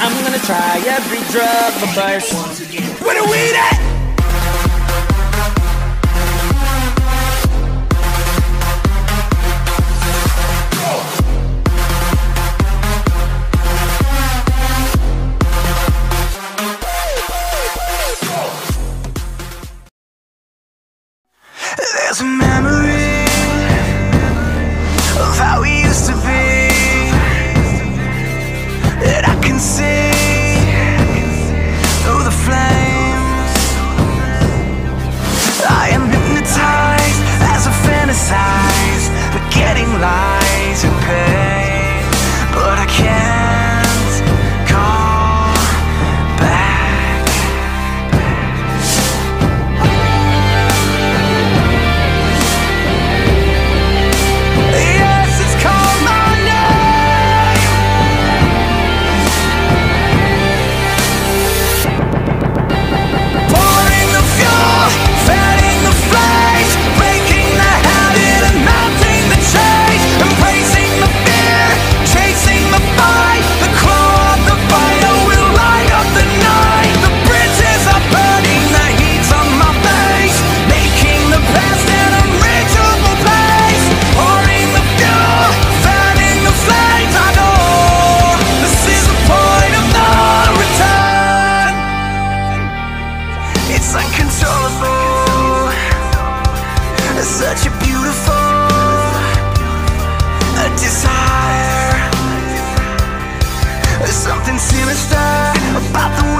I'm gonna try every drug but first. Where the weed at? sinister about the